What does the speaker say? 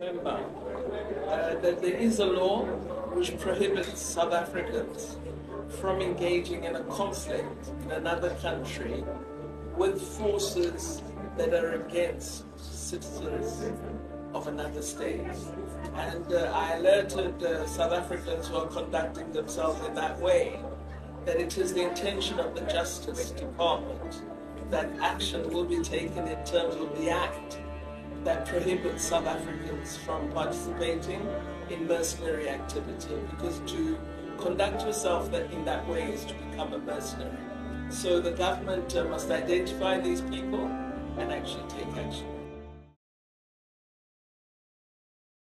Remember uh, that there is a law which prohibits South Africans from engaging in a conflict in another country with forces that are against citizens of another state. And uh, I alerted uh, South Africans who are conducting themselves in that way that it is the intention of the Justice Department that action will be taken in terms of the act that prohibits South Africans from participating in mercenary activity because to conduct yourself in that way is to become a mercenary. So the government uh, must identify these people and actually.